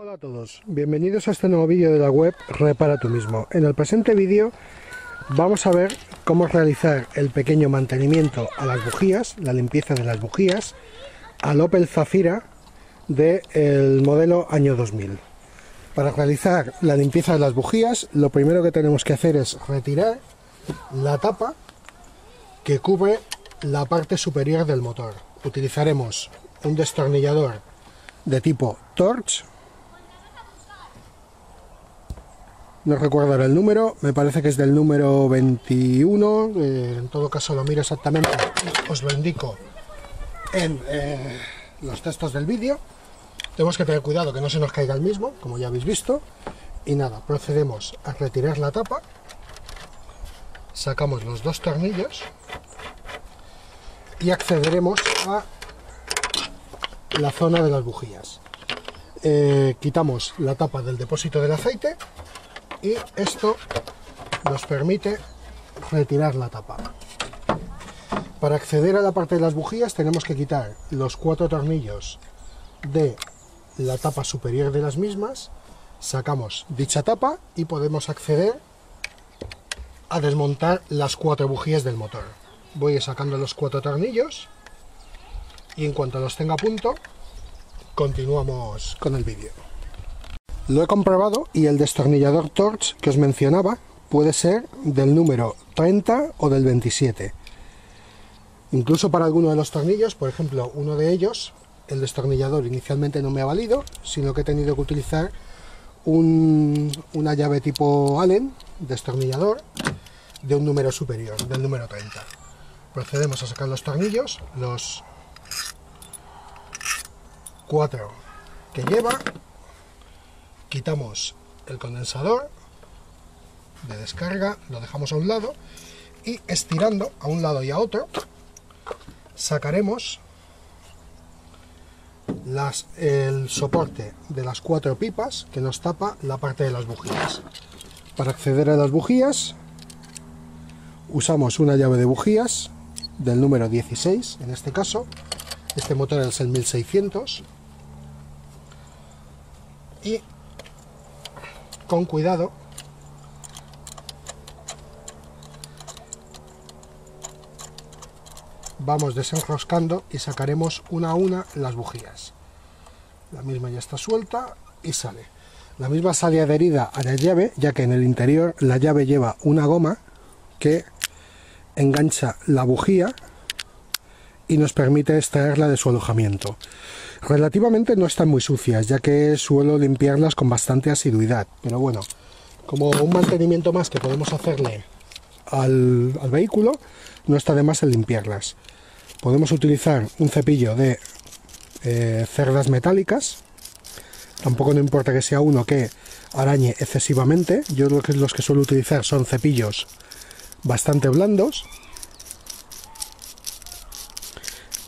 Hola a todos, bienvenidos a este nuevo vídeo de la web Repara tú mismo. En el presente vídeo vamos a ver cómo realizar el pequeño mantenimiento a las bujías, la limpieza de las bujías, al Opel Zafira del modelo año 2000. Para realizar la limpieza de las bujías, lo primero que tenemos que hacer es retirar la tapa que cubre la parte superior del motor. Utilizaremos un destornillador de tipo Torch no recuerdo el número, me parece que es del número 21, eh, en todo caso lo miro exactamente, os lo indico en eh, los textos del vídeo. Tenemos que tener cuidado que no se nos caiga el mismo, como ya habéis visto. Y nada, procedemos a retirar la tapa, sacamos los dos tornillos y accederemos a la zona de las bujías. Eh, quitamos la tapa del depósito del aceite y esto nos permite retirar la tapa. Para acceder a la parte de las bujías tenemos que quitar los cuatro tornillos de la tapa superior de las mismas, sacamos dicha tapa y podemos acceder a desmontar las cuatro bujías del motor. Voy sacando los cuatro tornillos y en cuanto los tenga a punto, continuamos con el vídeo. Lo he comprobado y el destornillador Torch que os mencionaba puede ser del número 30 o del 27. Incluso para alguno de los tornillos, por ejemplo, uno de ellos, el destornillador inicialmente no me ha valido, sino que he tenido que utilizar una llave tipo Allen, destornillador, de un número superior, del número 30. Procedemos a sacar los tornillos, los cuatro que lleva quitamos el condensador de descarga, lo dejamos a un lado y estirando a un lado y a otro sacaremos el soporte de las cuatro pipas que nos tapa la parte de las bujías. Para acceder a las bujías usamos una llave de bujías del número 16 en este caso. Este motor es el 1600 y con cuidado. Vamos desenroscando y sacaremos una a una las bujías. La misma ya está suelta y sale. La misma sale adherida a la llave ya que en el interior la llave lleva una goma que engancha la bujía y nos permite extraerla de su alojamiento. Relativamente no están muy sucias, ya que suelo limpiarlas con bastante asiduidad, pero bueno, como un mantenimiento más que podemos hacerle al, vehículo, no está de más el limpiarlas. Podemos utilizar un cepillo de eh, cerdas metálicas, tampoco no importa que sea uno que arañe excesivamente, yo lo que, los que suelo utilizar son cepillos bastante blandos,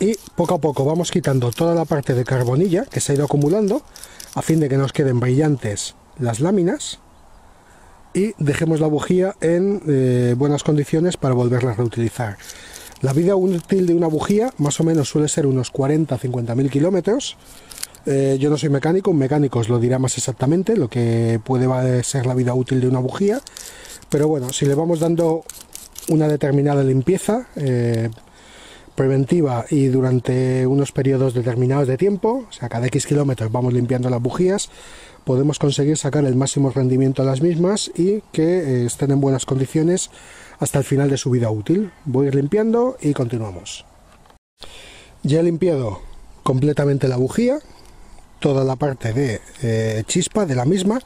y poco a poco vamos quitando toda la parte de carbonilla que se ha ido acumulando a fin de que nos queden brillantes las láminas y dejemos la bujía en eh, buenas condiciones para volverla a reutilizar. La vida útil de una bujía más o menos suele ser unos 40-50 mil kilómetros. Eh, yo no soy mecánico, un mecánico os lo dirá más exactamente lo que puede ser la vida útil de una bujía. Pero bueno, si le vamos dando una determinada limpieza, eh, preventiva y durante unos periodos determinados de tiempo, o sea, cada X kilómetros vamos limpiando las bujías, podemos conseguir sacar el máximo rendimiento a las mismas y que eh, estén en buenas condiciones hasta el final de su vida útil. Voy a ir limpiando y continuamos. Ya he limpiado completamente la bujía, toda la parte de eh, chispa de la misma,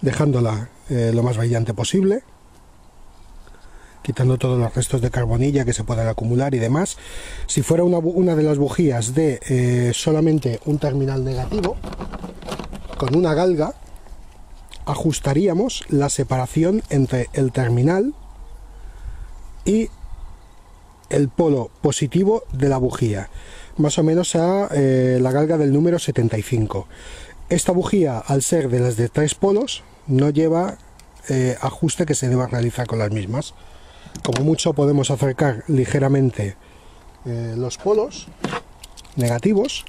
dejándola eh, lo más brillante posible quitando todos los restos de carbonilla que se puedan acumular y demás. Si fuera una, de las bujías de eh, solamente un terminal negativo, con una galga ajustaríamos la separación entre el terminal y el polo positivo de la bujía, más o menos a eh, la galga del número 75. Esta bujía, al ser de las de tres polos, no lleva eh, ajuste que se deba realizar con las mismas como mucho podemos acercar ligeramente eh, los polos negativos.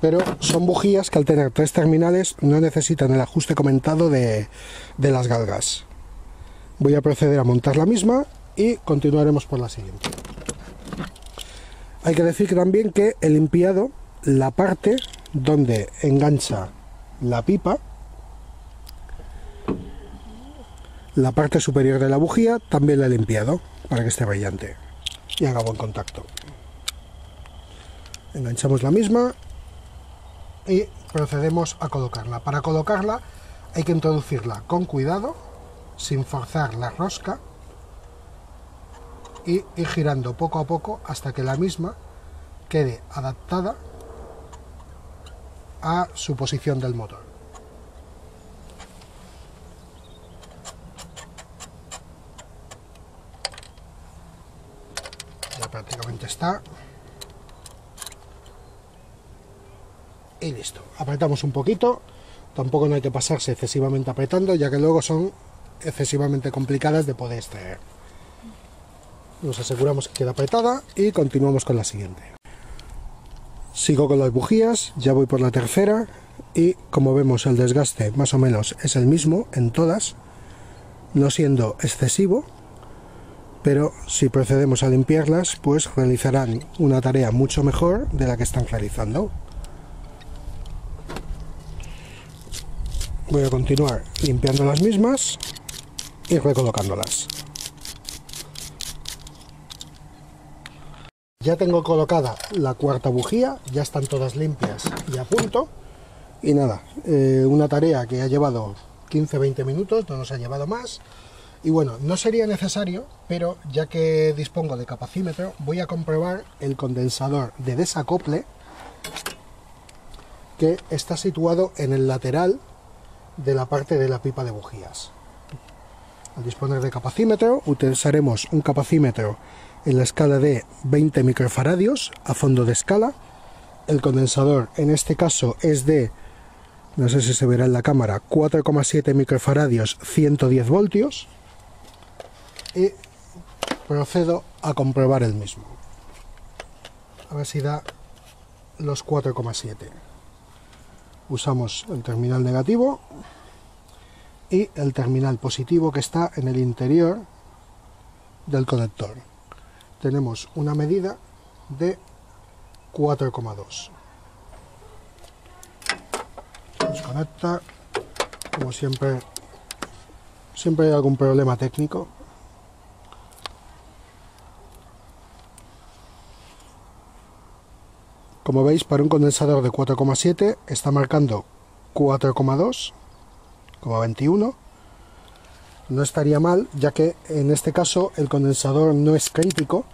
Pero son bujías que al tener tres terminales no necesitan el ajuste comentado de, de las galgas. Voy a proceder a montar la misma y continuaremos por la siguiente. Hay que decir también que he limpiado la parte donde engancha la pipa, la parte superior de la bujía también la he limpiado para que esté brillante y haga buen contacto. Enganchamos la misma y procedemos a colocarla. Para colocarla hay que introducirla con cuidado, sin forzar la rosca y ir girando poco a poco hasta que la misma quede adaptada a su posición del motor. Ya prácticamente está. Y listo. Apretamos un poquito. Tampoco no hay que pasarse excesivamente apretando, ya que luego son excesivamente complicadas de poder extraer. Nos aseguramos que queda apretada y continuamos con la siguiente. Sigo con las bujías, ya voy por la tercera y como vemos el desgaste más o menos es el mismo en todas, no siendo excesivo, pero si procedemos a limpiarlas pues realizarán una tarea mucho mejor de la que están realizando. Voy a continuar limpiando las mismas y recolocándolas. Ya tengo colocada la cuarta bujía, ya están todas limpias y a punto. Y nada, eh, una tarea que ha llevado 15-20 minutos, no nos ha llevado más. Y bueno, no sería necesario, pero ya que dispongo de capacímetro, voy a comprobar el condensador de desacople que está situado en el lateral de la parte de la pipa de bujías. Al disponer de capacímetro, utilizaremos un capacímetro en la escala de 20 microfaradios a fondo de escala. El condensador en este caso es de, no sé si se verá en la cámara, 4,7 microfaradios 110 voltios. Y procedo a comprobar el mismo. A ver si da los 4,7. Usamos el terminal negativo y el terminal positivo que está en el interior del conector tenemos una medida de 4,2 se conecta como siempre siempre hay algún problema técnico. Como veis para un condensador de 4,7 está marcando 4,2 como 21 no estaría mal, ya que en este caso el condensador no es crítico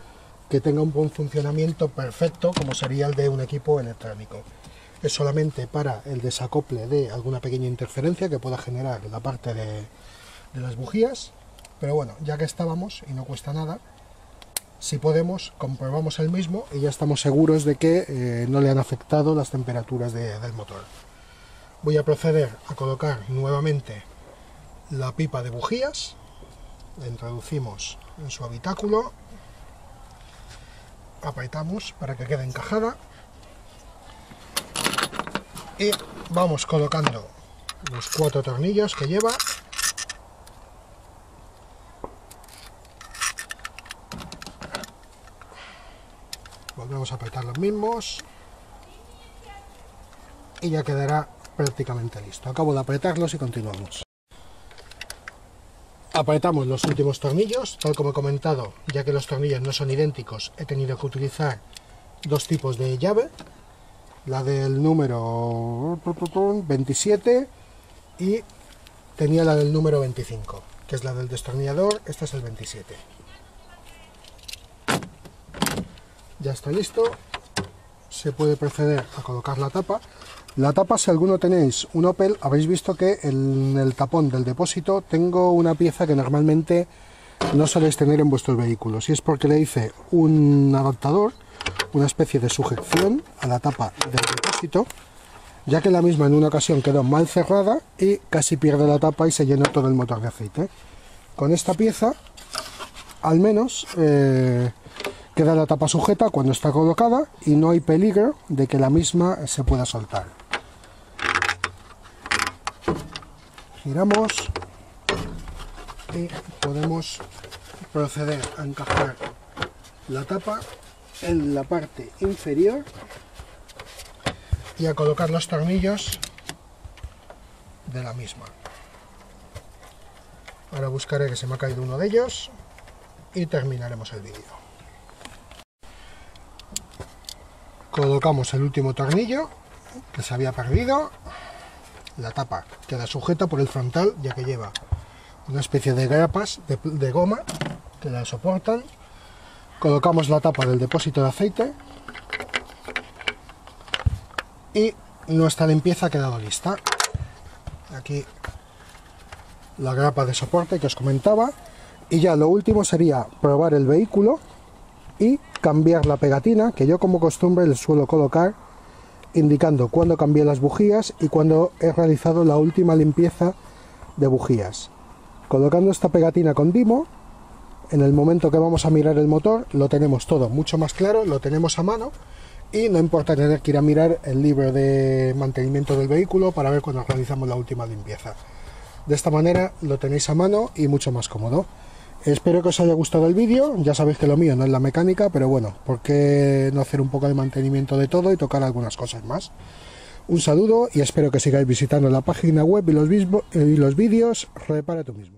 que tenga un buen funcionamiento perfecto como sería el de un equipo electrónico. Es solamente para el desacople de alguna pequeña interferencia que pueda generar la parte de, las bujías, pero bueno, ya que estábamos y no cuesta nada, si podemos, comprobamos el mismo y ya estamos seguros de que eh, no le han afectado las temperaturas del motor. Voy a proceder a colocar nuevamente la pipa de bujías, la introducimos en su habitáculo, apretamos para que quede encajada y vamos colocando los cuatro tornillos que lleva. Volvemos a apretar los mismos y ya quedará prácticamente listo. Acabo de apretarlos y continuamos Apretamos los últimos tornillos, tal como he comentado, ya que los tornillos no son idénticos, he tenido que utilizar dos tipos de llave, la del número 27 y tenía la del número 25, que es la del destornillador, este es el 27. Ya está listo, se puede proceder a colocar la tapa. La tapa, si alguno tenéis un Opel, habéis visto que en el tapón del depósito tengo una pieza que normalmente no soléis tener en vuestros vehículos. Y es porque le hice un adaptador, una especie de sujeción a la tapa del depósito, ya que la misma en una ocasión quedó mal cerrada y casi pierde la tapa y se llenó todo el motor de aceite. Con esta pieza, al menos, eh, Queda la tapa sujeta cuando está colocada y no hay peligro de que la misma se pueda soltar. Giramos y podemos proceder a encajar la tapa en la parte inferior y a colocar los tornillos de la misma. Ahora buscaré que se me ha caído uno de ellos y terminaremos el vídeo. Colocamos el último tornillo que se había perdido. La tapa queda sujeta por el frontal ya que lleva una especie de grapas de, goma que la soportan. Colocamos la tapa del depósito de aceite y nuestra limpieza ha quedado lista. Aquí la grapa de soporte que os comentaba y ya lo último sería probar el vehículo y cambiar la pegatina que yo como costumbre le suelo colocar indicando cuando cambié las bujías y cuando he realizado la última limpieza de bujías colocando esta pegatina con Dimo en el momento que vamos a mirar el motor lo tenemos todo mucho más claro lo tenemos a mano y no importa tener que ir a mirar el libro de mantenimiento del vehículo para ver cuando realizamos la última limpieza de esta manera lo tenéis a mano y mucho más cómodo. Espero que os haya gustado el vídeo, ya sabéis que lo mío no es la mecánica, pero bueno, ¿por qué no hacer un poco de mantenimiento de todo y tocar algunas cosas más? Un saludo y espero que sigáis visitando la página web y los, vídeos. Repara tú mismo.